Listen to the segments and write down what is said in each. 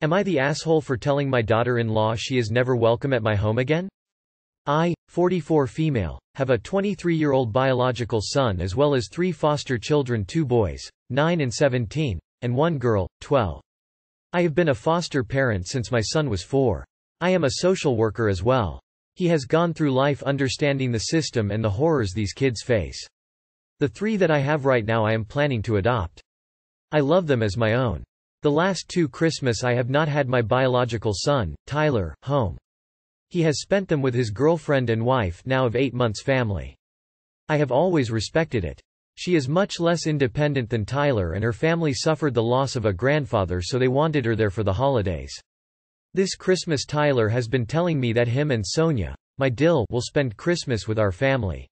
Am I the asshole for telling my daughter-in-law she is never welcome at my home again? I, 44 female, have a 23-year-old biological son as well as three foster children two boys, 9 and 17, and one girl, 12. I have been a foster parent since my son was 4. I am a social worker as well. He has gone through life understanding the system and the horrors these kids face. The three that I have right now I am planning to adopt. I love them as my own. The last two Christmas I have not had my biological son, Tyler, home. He has spent them with his girlfriend and wife now of eight months family. I have always respected it. She is much less independent than Tyler and her family suffered the loss of a grandfather so they wanted her there for the holidays. This Christmas Tyler has been telling me that him and Sonia, my dill, will spend Christmas with our family.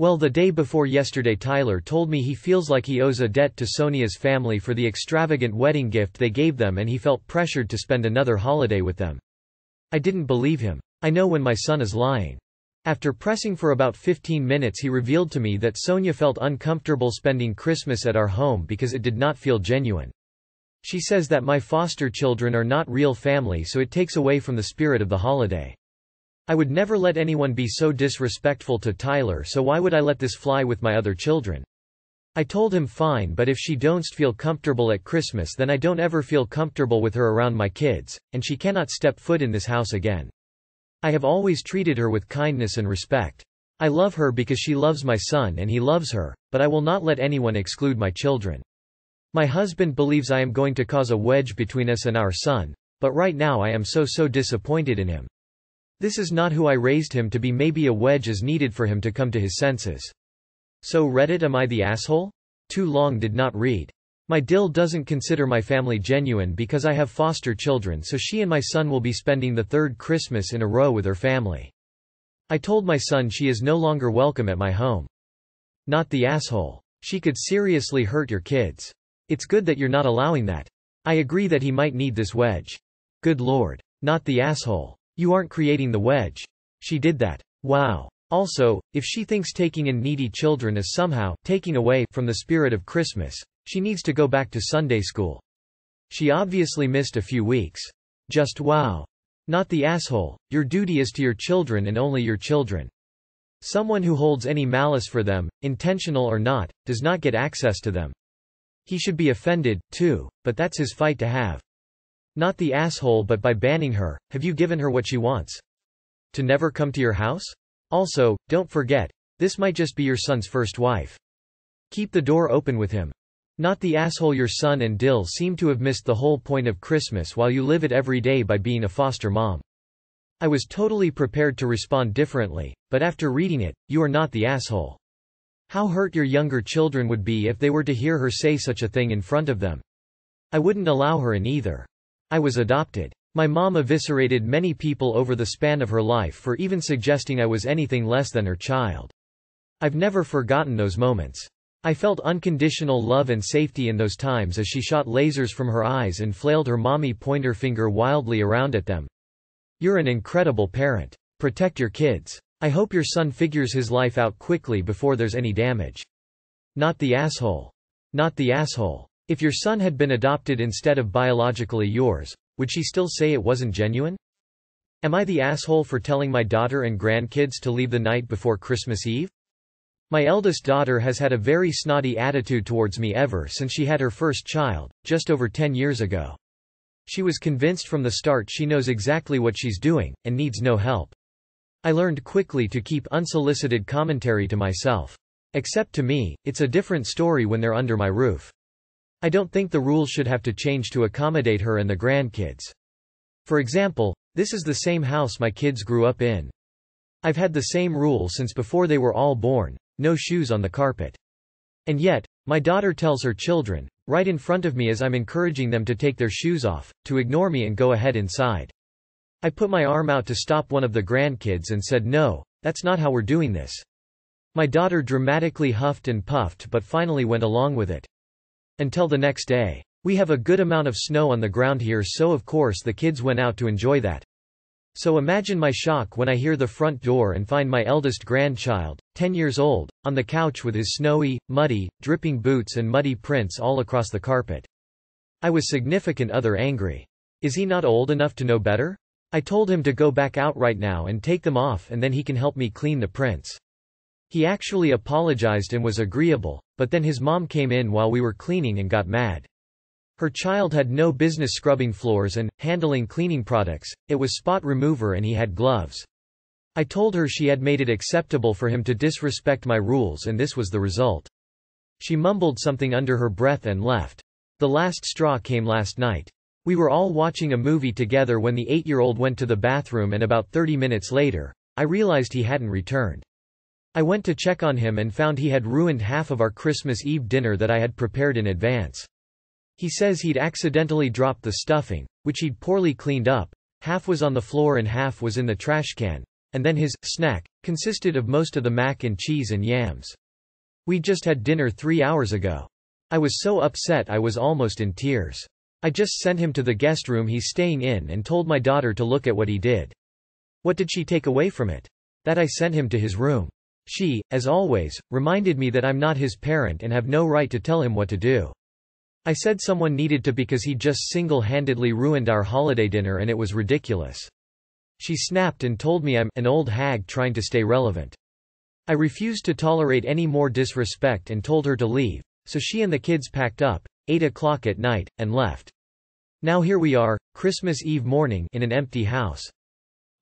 Well the day before yesterday Tyler told me he feels like he owes a debt to Sonia's family for the extravagant wedding gift they gave them and he felt pressured to spend another holiday with them. I didn't believe him. I know when my son is lying. After pressing for about 15 minutes he revealed to me that Sonia felt uncomfortable spending Christmas at our home because it did not feel genuine. She says that my foster children are not real family so it takes away from the spirit of the holiday. I would never let anyone be so disrespectful to Tyler so why would I let this fly with my other children? I told him fine but if she don't feel comfortable at Christmas then I don't ever feel comfortable with her around my kids, and she cannot step foot in this house again. I have always treated her with kindness and respect. I love her because she loves my son and he loves her, but I will not let anyone exclude my children. My husband believes I am going to cause a wedge between us and our son, but right now I am so so disappointed in him. This is not who I raised him to be maybe a wedge is needed for him to come to his senses. So Reddit am I the asshole? Too long did not read. My dill doesn't consider my family genuine because I have foster children so she and my son will be spending the third Christmas in a row with her family. I told my son she is no longer welcome at my home. Not the asshole. She could seriously hurt your kids. It's good that you're not allowing that. I agree that he might need this wedge. Good lord. Not the asshole. You aren't creating the wedge. She did that. Wow. Also, if she thinks taking in needy children is somehow taking away from the spirit of Christmas, she needs to go back to Sunday school. She obviously missed a few weeks. Just wow. Not the asshole, your duty is to your children and only your children. Someone who holds any malice for them, intentional or not, does not get access to them. He should be offended, too, but that's his fight to have. Not the asshole but by banning her, have you given her what she wants? To never come to your house? Also, don't forget, this might just be your son's first wife. Keep the door open with him. Not the asshole your son and Dill seem to have missed the whole point of Christmas while you live it every day by being a foster mom. I was totally prepared to respond differently, but after reading it, you are not the asshole. How hurt your younger children would be if they were to hear her say such a thing in front of them. I wouldn't allow her in either. I was adopted. My mom eviscerated many people over the span of her life for even suggesting I was anything less than her child. I've never forgotten those moments. I felt unconditional love and safety in those times as she shot lasers from her eyes and flailed her mommy pointer finger wildly around at them. You're an incredible parent. Protect your kids. I hope your son figures his life out quickly before there's any damage. Not the asshole. Not the asshole. If your son had been adopted instead of biologically yours, would she still say it wasn't genuine? Am I the asshole for telling my daughter and grandkids to leave the night before Christmas Eve? My eldest daughter has had a very snotty attitude towards me ever since she had her first child, just over 10 years ago. She was convinced from the start she knows exactly what she's doing, and needs no help. I learned quickly to keep unsolicited commentary to myself. Except to me, it's a different story when they're under my roof. I don't think the rules should have to change to accommodate her and the grandkids. For example, this is the same house my kids grew up in. I've had the same rule since before they were all born, no shoes on the carpet. And yet, my daughter tells her children, right in front of me as I'm encouraging them to take their shoes off, to ignore me and go ahead inside. I put my arm out to stop one of the grandkids and said no, that's not how we're doing this. My daughter dramatically huffed and puffed but finally went along with it. Until the next day. We have a good amount of snow on the ground here so of course the kids went out to enjoy that. So imagine my shock when I hear the front door and find my eldest grandchild, 10 years old, on the couch with his snowy, muddy, dripping boots and muddy prints all across the carpet. I was significant other angry. Is he not old enough to know better? I told him to go back out right now and take them off and then he can help me clean the prints. He actually apologized and was agreeable, but then his mom came in while we were cleaning and got mad. Her child had no business scrubbing floors and, handling cleaning products, it was spot remover and he had gloves. I told her she had made it acceptable for him to disrespect my rules and this was the result. She mumbled something under her breath and left. The last straw came last night. We were all watching a movie together when the eight-year-old went to the bathroom and about 30 minutes later, I realized he hadn't returned. I went to check on him and found he had ruined half of our Christmas Eve dinner that I had prepared in advance. He says he'd accidentally dropped the stuffing, which he'd poorly cleaned up, half was on the floor and half was in the trash can, and then his snack consisted of most of the mac and cheese and yams. We just had dinner three hours ago. I was so upset I was almost in tears. I just sent him to the guest room he's staying in and told my daughter to look at what he did. What did she take away from it? That I sent him to his room. She, as always, reminded me that I'm not his parent and have no right to tell him what to do. I said someone needed to because he just single-handedly ruined our holiday dinner and it was ridiculous. She snapped and told me I'm an old hag trying to stay relevant. I refused to tolerate any more disrespect and told her to leave, so she and the kids packed up, 8 o'clock at night, and left. Now here we are, Christmas Eve morning in an empty house.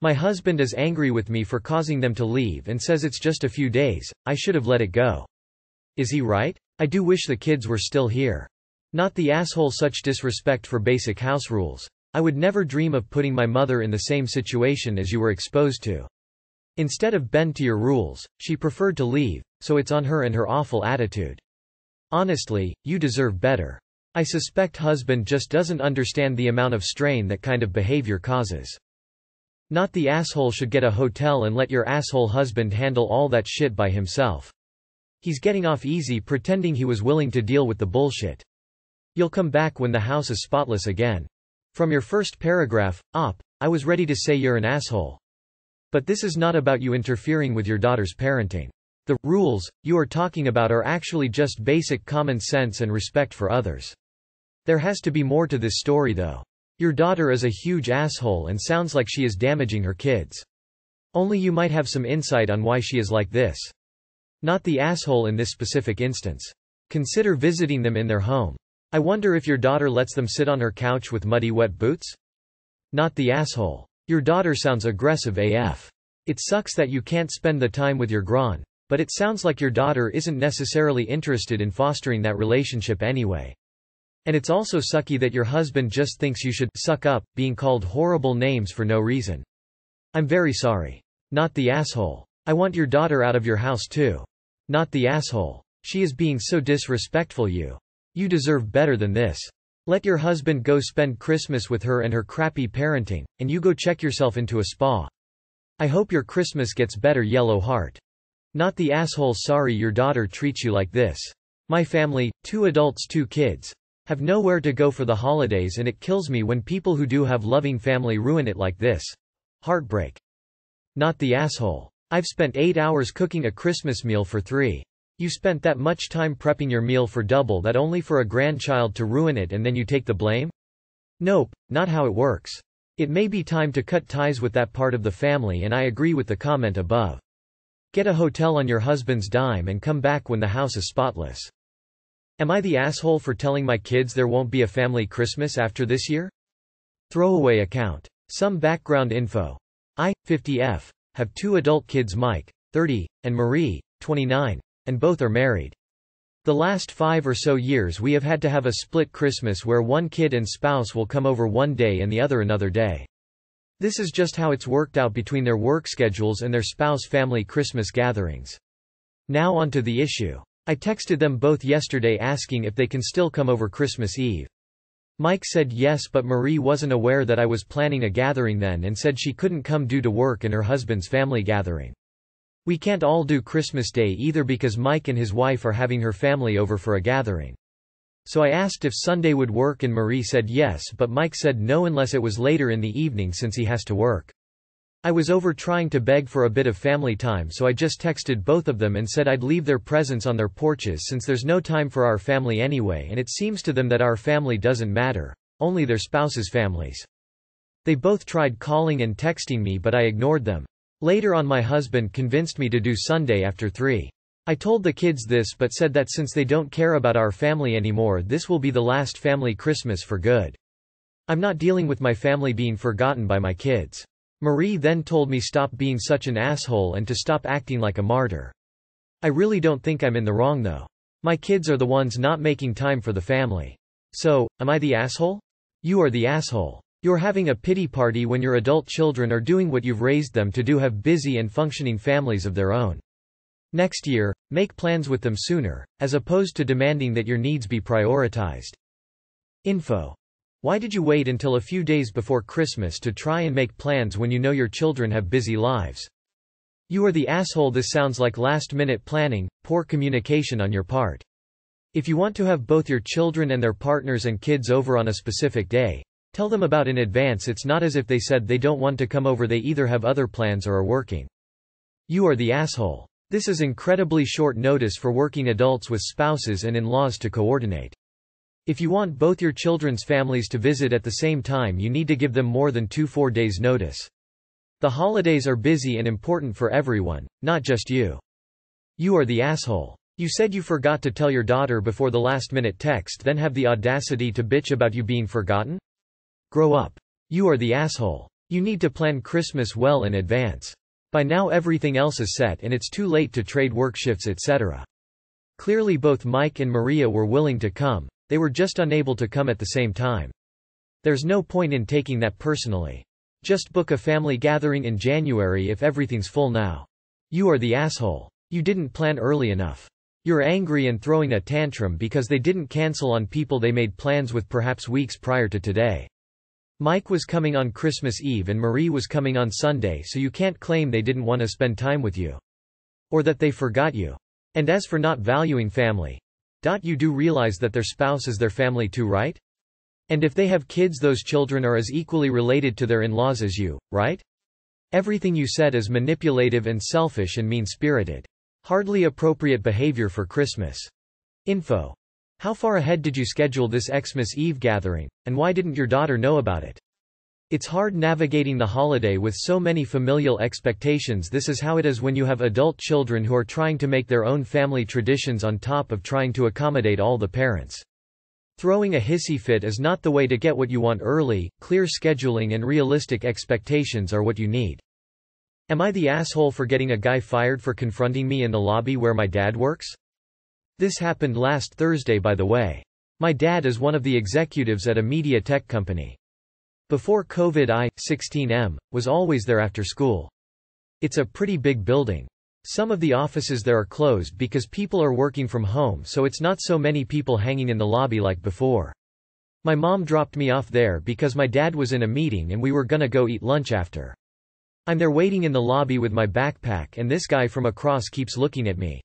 My husband is angry with me for causing them to leave and says it's just a few days, I should have let it go. Is he right? I do wish the kids were still here. Not the asshole such disrespect for basic house rules. I would never dream of putting my mother in the same situation as you were exposed to. Instead of bend to your rules, she preferred to leave, so it's on her and her awful attitude. Honestly, you deserve better. I suspect husband just doesn't understand the amount of strain that kind of behavior causes. Not the asshole should get a hotel and let your asshole husband handle all that shit by himself. He's getting off easy pretending he was willing to deal with the bullshit. You'll come back when the house is spotless again. From your first paragraph, op, I was ready to say you're an asshole. But this is not about you interfering with your daughter's parenting. The rules you are talking about are actually just basic common sense and respect for others. There has to be more to this story though. Your daughter is a huge asshole and sounds like she is damaging her kids. Only you might have some insight on why she is like this. Not the asshole in this specific instance. Consider visiting them in their home. I wonder if your daughter lets them sit on her couch with muddy wet boots? Not the asshole. Your daughter sounds aggressive AF. It sucks that you can't spend the time with your gran, but it sounds like your daughter isn't necessarily interested in fostering that relationship anyway. And it's also sucky that your husband just thinks you should suck up, being called horrible names for no reason. I'm very sorry. Not the asshole. I want your daughter out of your house too. Not the asshole. She is being so disrespectful you. You deserve better than this. Let your husband go spend Christmas with her and her crappy parenting, and you go check yourself into a spa. I hope your Christmas gets better yellow heart. Not the asshole sorry your daughter treats you like this. My family, two adults two kids, have nowhere to go for the holidays and it kills me when people who do have loving family ruin it like this. Heartbreak. Not the asshole. I've spent eight hours cooking a Christmas meal for three. You spent that much time prepping your meal for double that only for a grandchild to ruin it and then you take the blame? Nope, not how it works. It may be time to cut ties with that part of the family and I agree with the comment above. Get a hotel on your husband's dime and come back when the house is spotless. Am I the asshole for telling my kids there won't be a family Christmas after this year? Throwaway account. Some background info. I, 50F, have two adult kids Mike, 30, and Marie, 29, and both are married. The last five or so years we have had to have a split Christmas where one kid and spouse will come over one day and the other another day. This is just how it's worked out between their work schedules and their spouse family Christmas gatherings. Now onto the issue. I texted them both yesterday asking if they can still come over Christmas Eve. Mike said yes but Marie wasn't aware that I was planning a gathering then and said she couldn't come due to work and her husband's family gathering. We can't all do Christmas Day either because Mike and his wife are having her family over for a gathering. So I asked if Sunday would work and Marie said yes but Mike said no unless it was later in the evening since he has to work. I was over trying to beg for a bit of family time so I just texted both of them and said I'd leave their presents on their porches since there's no time for our family anyway and it seems to them that our family doesn't matter. only their spouses' families. They both tried calling and texting me but I ignored them. Later on my husband convinced me to do Sunday after 3. I told the kids this but said that since they don't care about our family anymore this will be the last family Christmas for good. I'm not dealing with my family being forgotten by my kids. Marie then told me stop being such an asshole and to stop acting like a martyr. I really don't think I'm in the wrong though. My kids are the ones not making time for the family. So, am I the asshole? You are the asshole. You're having a pity party when your adult children are doing what you've raised them to do have busy and functioning families of their own. Next year, make plans with them sooner, as opposed to demanding that your needs be prioritized. Info. Why did you wait until a few days before Christmas to try and make plans when you know your children have busy lives? You are the asshole this sounds like last-minute planning, poor communication on your part. If you want to have both your children and their partners and kids over on a specific day, Tell them about in advance it's not as if they said they don't want to come over they either have other plans or are working. You are the asshole. This is incredibly short notice for working adults with spouses and in-laws to coordinate. If you want both your children's families to visit at the same time you need to give them more than two four days notice. The holidays are busy and important for everyone, not just you. You are the asshole. You said you forgot to tell your daughter before the last minute text then have the audacity to bitch about you being forgotten? Grow up. You are the asshole. You need to plan Christmas well in advance. By now everything else is set and it's too late to trade work shifts etc. Clearly both Mike and Maria were willing to come, they were just unable to come at the same time. There's no point in taking that personally. Just book a family gathering in January if everything's full now. You are the asshole. You didn't plan early enough. You're angry and throwing a tantrum because they didn't cancel on people they made plans with perhaps weeks prior to today. Mike was coming on Christmas Eve and Marie was coming on Sunday so you can't claim they didn't want to spend time with you. Or that they forgot you. And as for not valuing family. You do realize that their spouse is their family too right? And if they have kids those children are as equally related to their in-laws as you, right? Everything you said is manipulative and selfish and mean-spirited. Hardly appropriate behavior for Christmas. Info how far ahead did you schedule this Xmas Eve gathering, and why didn't your daughter know about it? It's hard navigating the holiday with so many familial expectations this is how it is when you have adult children who are trying to make their own family traditions on top of trying to accommodate all the parents. Throwing a hissy fit is not the way to get what you want early, clear scheduling and realistic expectations are what you need. Am I the asshole for getting a guy fired for confronting me in the lobby where my dad works? This happened last Thursday by the way. My dad is one of the executives at a media tech company. Before COVID I, 16M, was always there after school. It's a pretty big building. Some of the offices there are closed because people are working from home so it's not so many people hanging in the lobby like before. My mom dropped me off there because my dad was in a meeting and we were gonna go eat lunch after. I'm there waiting in the lobby with my backpack and this guy from across keeps looking at me.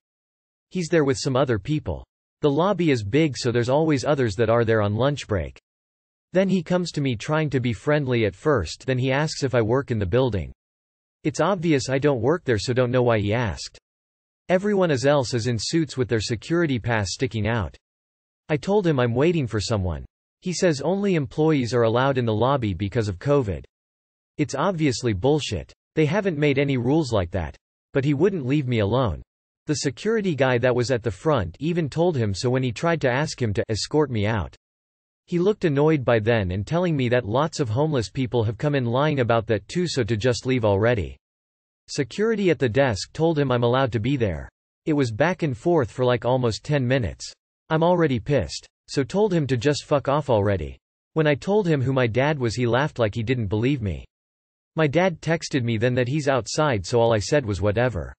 He's there with some other people. The lobby is big so there's always others that are there on lunch break. Then he comes to me trying to be friendly at first then he asks if I work in the building. It's obvious I don't work there so don't know why he asked. Everyone else is in suits with their security pass sticking out. I told him I'm waiting for someone. He says only employees are allowed in the lobby because of COVID. It's obviously bullshit. They haven't made any rules like that. But he wouldn't leave me alone. The security guy that was at the front even told him so when he tried to ask him to escort me out. He looked annoyed by then and telling me that lots of homeless people have come in lying about that too so to just leave already. Security at the desk told him I'm allowed to be there. It was back and forth for like almost 10 minutes. I'm already pissed. So told him to just fuck off already. When I told him who my dad was he laughed like he didn't believe me. My dad texted me then that he's outside so all I said was whatever.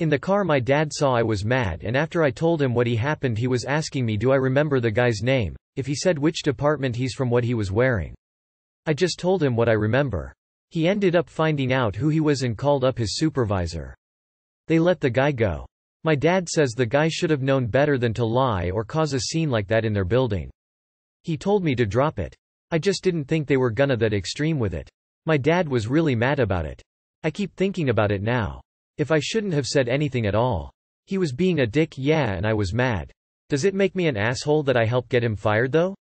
In the car my dad saw I was mad and after I told him what he happened he was asking me do I remember the guy's name, if he said which department he's from what he was wearing. I just told him what I remember. He ended up finding out who he was and called up his supervisor. They let the guy go. My dad says the guy should have known better than to lie or cause a scene like that in their building. He told me to drop it. I just didn't think they were gonna that extreme with it. My dad was really mad about it. I keep thinking about it now. If I shouldn't have said anything at all. He was being a dick yeah and I was mad. Does it make me an asshole that I helped get him fired though?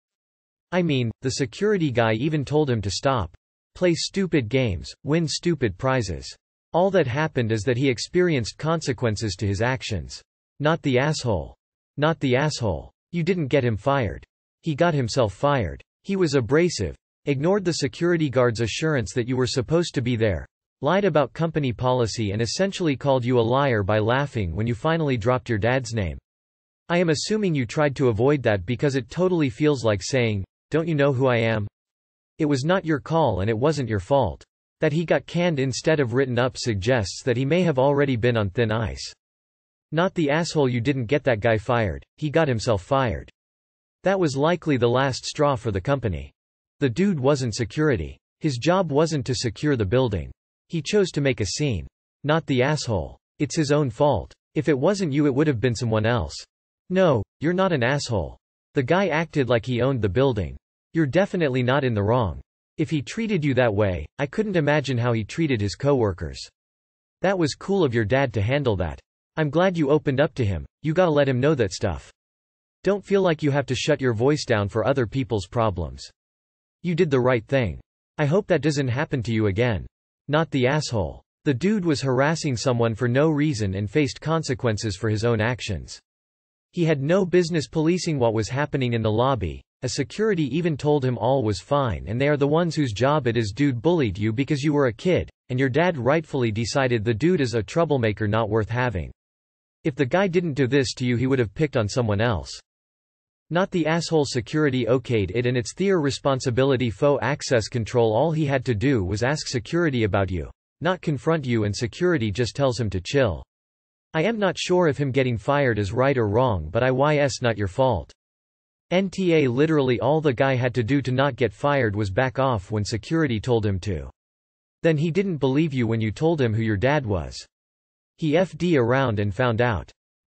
I mean, the security guy even told him to stop. Play stupid games, win stupid prizes. All that happened is that he experienced consequences to his actions. Not the asshole. Not the asshole. You didn't get him fired. He got himself fired. He was abrasive. Ignored the security guard's assurance that you were supposed to be there. Lied about company policy and essentially called you a liar by laughing when you finally dropped your dad's name. I am assuming you tried to avoid that because it totally feels like saying, don't you know who I am? It was not your call and it wasn't your fault. That he got canned instead of written up suggests that he may have already been on thin ice. Not the asshole you didn't get that guy fired, he got himself fired. That was likely the last straw for the company. The dude wasn't security. His job wasn't to secure the building. He chose to make a scene. Not the asshole. It's his own fault. If it wasn't you it would have been someone else. No, you're not an asshole. The guy acted like he owned the building. You're definitely not in the wrong. If he treated you that way, I couldn't imagine how he treated his coworkers. That was cool of your dad to handle that. I'm glad you opened up to him, you gotta let him know that stuff. Don't feel like you have to shut your voice down for other people's problems. You did the right thing. I hope that doesn't happen to you again. Not the asshole. The dude was harassing someone for no reason and faced consequences for his own actions. He had no business policing what was happening in the lobby, a security even told him all was fine and they are the ones whose job it is dude bullied you because you were a kid, and your dad rightfully decided the dude is a troublemaker not worth having. If the guy didn't do this to you he would have picked on someone else. Not the asshole security okayed it and it's their responsibility faux access control all he had to do was ask security about you. Not confront you and security just tells him to chill. I am not sure if him getting fired is right or wrong but IYS not your fault. NTA literally all the guy had to do to not get fired was back off when security told him to. Then he didn't believe you when you told him who your dad was. He FD around and found out.